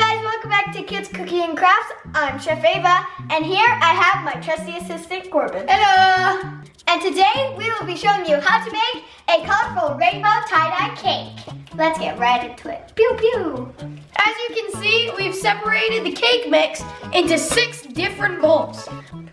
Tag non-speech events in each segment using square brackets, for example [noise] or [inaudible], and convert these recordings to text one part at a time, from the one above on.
guys, welcome back to Kids Cooking and Crafts. I'm Chef Ava, and here I have my trusty assistant Corbin. Hello! And today we will be showing you how to make a colorful rainbow tie-dye cake. Let's get right into it. Pew pew! As you can see, we've separated the cake mix into six different bowls.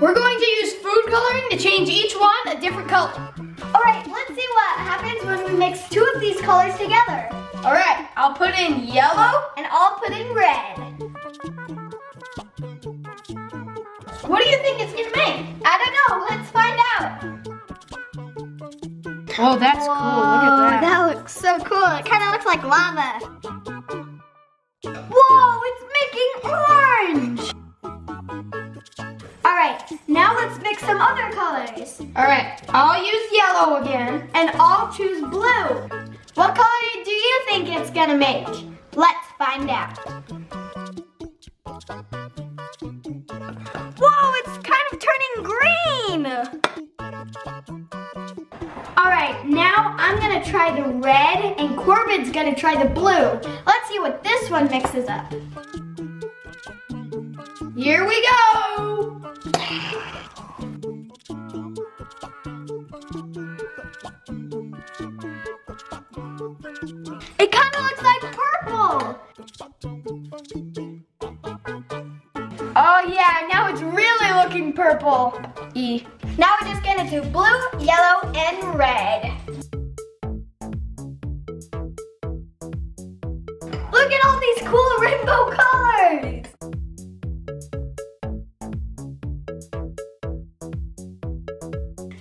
We're going to use food coloring to change each one a different color. All right, let's see what happens when we mix two of these colors together. All right, I'll put in yellow. And I'll put in red. What do you think it's gonna make? I don't know, let's find out. Oh, that's cool, look at that. That looks so cool. It kind of looks like lava. Whoa, it's making orange. All right, now let's mix some other colors. All right, I'll use yellow again. And I'll choose blue. What color you think it's gonna make? Let's find out. Whoa, it's kind of turning green. All right, now I'm gonna try the red and Corbin's gonna try the blue. Let's see what this one mixes up. Here we go. Purple. E. Now we're just gonna do blue, yellow, and red. Look at all these cool rainbow colors.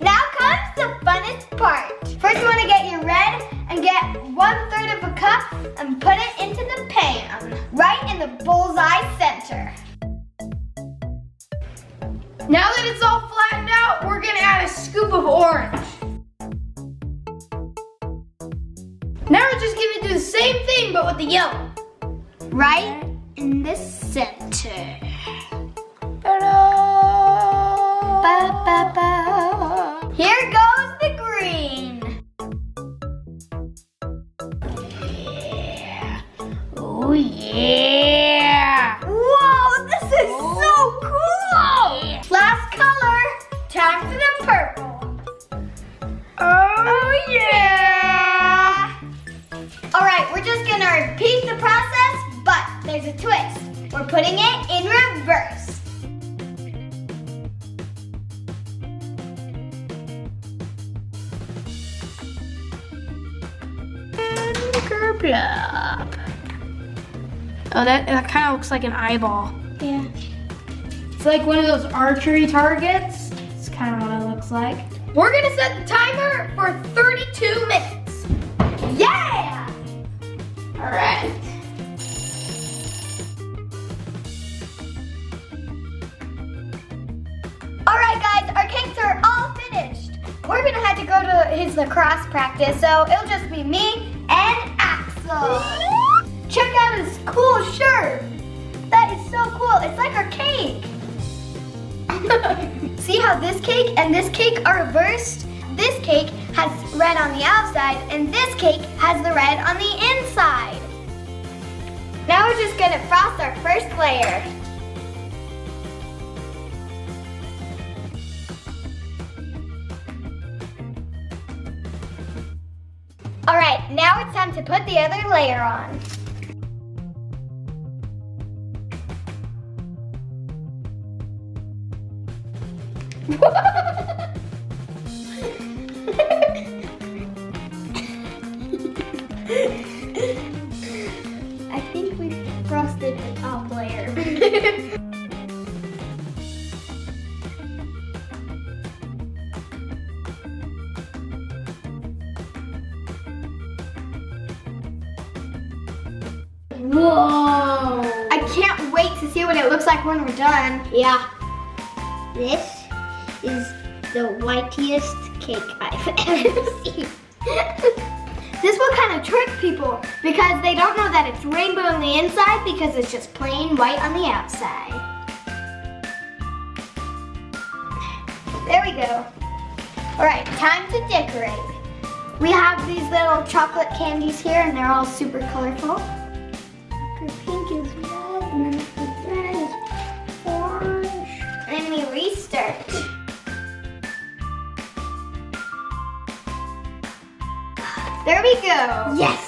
Now comes the funnest part. First you wanna get your red and get one third of a cup and put it into the pan, right in the bullseye center. Orange. Now we're just gonna do the same thing, but with the yellow. Right in the center. Ba, ba, ba. Here goes the green. Oh yeah! Kerplop. Oh, that, that kind of looks like an eyeball. Yeah. It's like one of those archery targets. It's kind of what it looks like. We're gonna set the timer for 32 minutes. Yeah! All right. All right, guys, our cakes are all finished. We're gonna have to go to his lacrosse practice, so it'll just be me Check out his cool shirt. That is so cool. It's like our cake. [laughs] See how this cake and this cake are reversed? This cake has red on the outside, and this cake has the red on the inside. Now we're just gonna frost our first layer. All right, now it's time to put the other layer on. I [laughs] Whoa. I can't wait to see what it looks like when we're done. Yeah. This is the whitest cake I've [laughs] ever seen. [laughs] This will kind of trick people because they don't know that it's rainbow on the inside because it's just plain white on the outside. There we go. All right, time to decorate. We have these little chocolate candies here and they're all super colorful. There we go. Yes.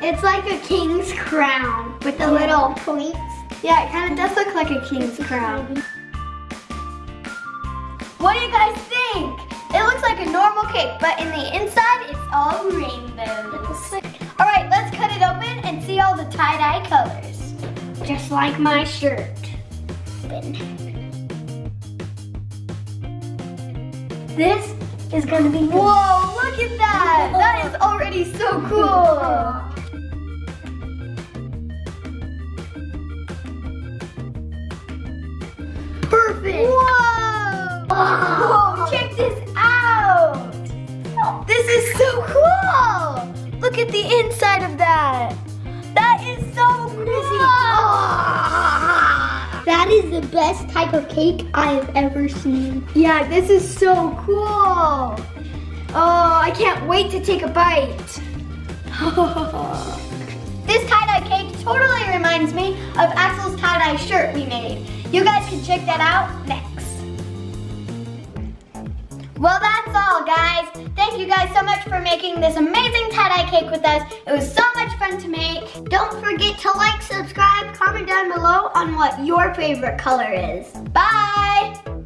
It's like a king's crown with the little points. Yeah, it kind of does look like a king's crown. What do you guys think? It looks like a normal cake, but in the inside, it's all rainbows. All right, let's cut it open and see all the tie-dye colors. Just like my shirt. This is gonna be Whoa, look at that. Is already so cool. perfect. Whoa! Whoa, check this out! This is so cool! Look at the inside of that! That is so cool! That is the best type of cake I have ever seen. Yeah, this is so cool! Oh, I can't wait to take a bite! [laughs] this tie-dye cake totally reminds me of Axel's tie-dye shirt we made. You guys can check that out next. Well, that's all, guys. Thank you guys so much for making this amazing tie-dye cake with us. It was so much fun to make. Don't forget to like, subscribe, comment down below on what your favorite color is. Bye!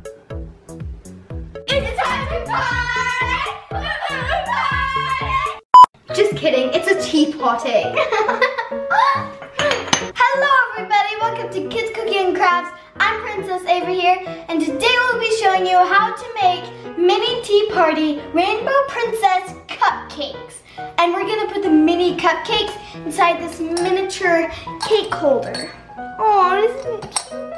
Just kidding, it's a tea party. [laughs] Hello everybody, welcome to Kids Cooking and Crafts. I'm Princess Ava here, and today we'll be showing you how to make mini tea party rainbow princess cupcakes. And we're gonna put the mini cupcakes inside this miniature cake holder. Oh, isn't it cute?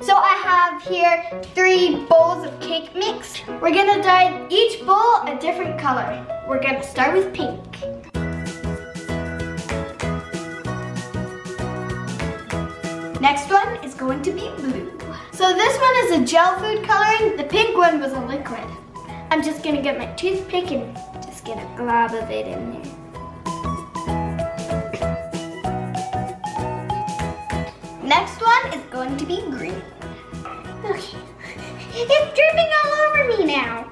So I have here three bowls of cake mix. We're gonna dye each bowl a different color. We're gonna start with pink. Next one is going to be blue. So this one is a gel food coloring. The pink one was a liquid. I'm just gonna get my toothpick and just get a glob of it in there. Next going green. Okay. It's dripping all over me now.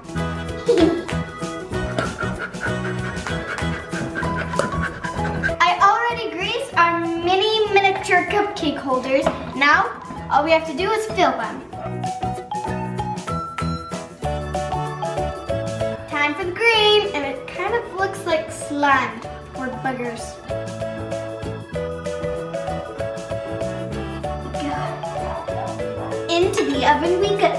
[laughs] I already greased our mini miniature cupcake holders. Now, all we have to do is fill them. Time for the green, and it kind of looks like slime or buggers. Into the oven we go.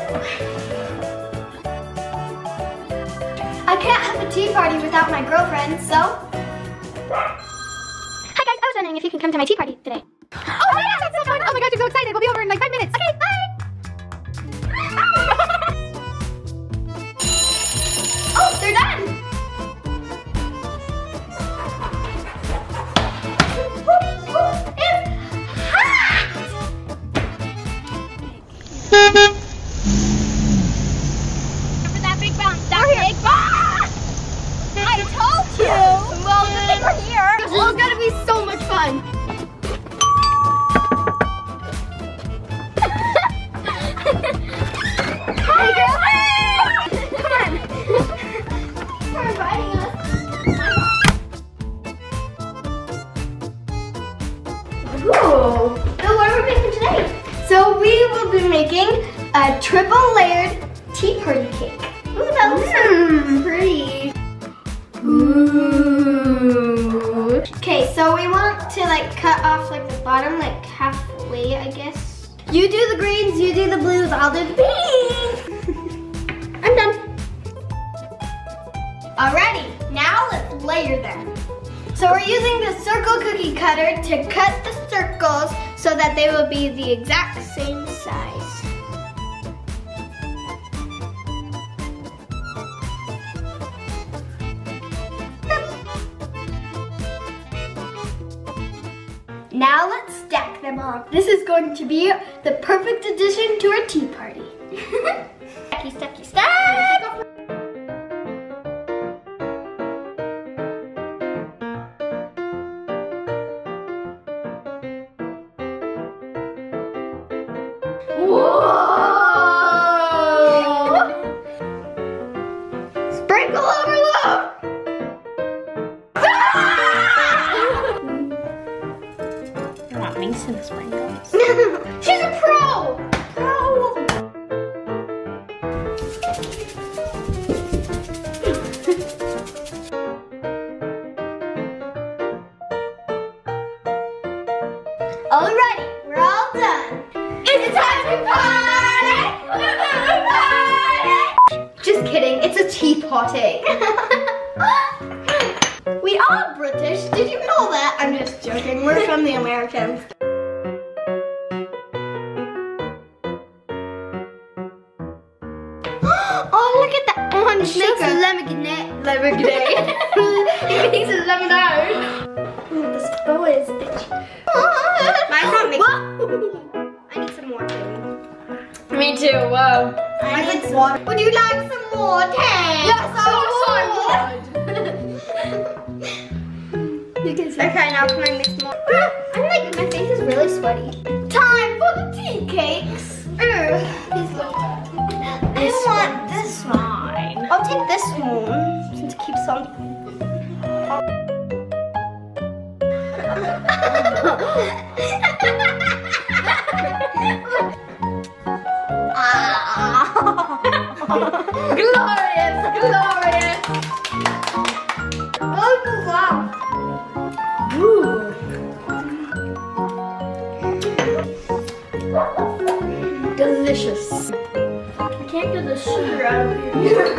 I can't have a tea party without my girlfriend, so Hi guys, I was wondering if you can come to my tea party today. Oh my gosh, that's so fun! Oh my gosh, I'm so excited. We'll be over in like five minutes. A triple layered tea party cake. Ooh, that looks so hmm. pretty. Ooh. Okay, so we want to like cut off like the bottom, like halfway, I guess. You do the greens, you do the blues, I'll do the pinks. [laughs] I'm done. Alrighty, now let's layer them. So we're using the circle cookie cutter to cut the circles so that they will be the exact same size. Now let's stack them all. This is going to be the perfect addition to our tea party. [laughs] stacky, stacky, stack! Alrighty, we're all done. It's time to party! party! [laughs] Just kidding, it's a tea party. [laughs] we are British, did you know that? I'm just joking, we're from the Americans. [gasps] oh, look at that orange Makes sugar. lemonade. Lemonade. [laughs] it makes a lemonade. [gasps] Oh, this bow is itchy. [laughs] Mine's not mixed. Whoa. I need some more too. Me too. Whoa. I like water. Would you like some more tea? Yes, I would. [laughs] You can see. Okay, now can I mix more? [gasps] I'm like, my face is really sweaty. Time for the tea cakes. Ugh, these look bad. I want this one. I'll take this one since it keeps on. Glorious, glorious. Oh, wow. Ooh. Delicious. I can't get the sugar out of here. [laughs]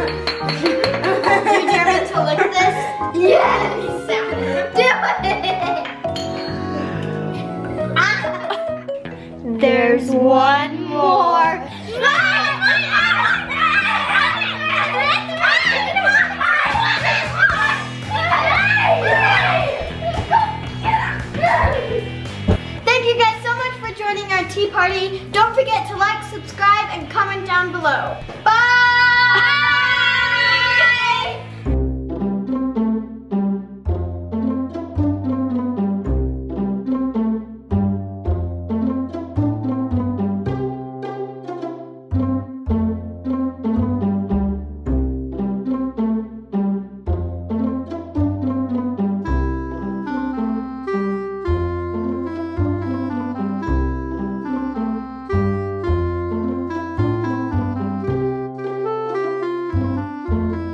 you dare me to lick this? Yes. One more. Thank you guys so much for joining our tea party. Don't forget to like, subscribe, and comment down below.